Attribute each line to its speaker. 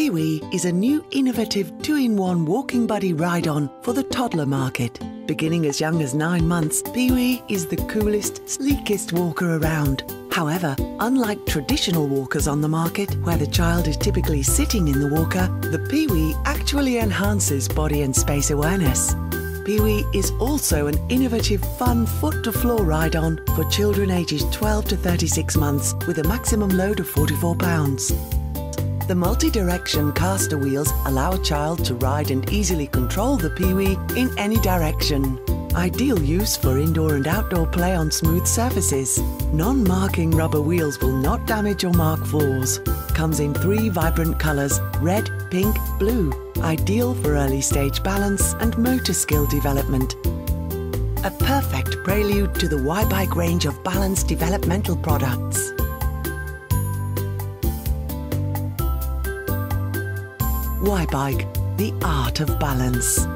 Speaker 1: Pewi is a new innovative two-in-one walking buddy ride-on for the toddler market. Beginning as young as nine months, Pewi is the coolest, sleekest walker around. However, unlike traditional walkers on the market, where the child is typically sitting in the walker, the Pewi actually enhances body and space awareness. Pewi is also an innovative, fun foot-to-floor ride-on for children ages 12 to 36 months with a maximum load of 44 pounds. The multi-direction caster wheels allow a child to ride and easily control the Pewi in any direction. Ideal use for indoor and outdoor play on smooth surfaces. Non-marking rubber wheels will not damage or mark floors. Comes in three vibrant colours, red, pink, blue. Ideal for early stage balance and motor skill development. A perfect prelude to the YBIKE range of balance developmental products. YBIKE, the art of balance.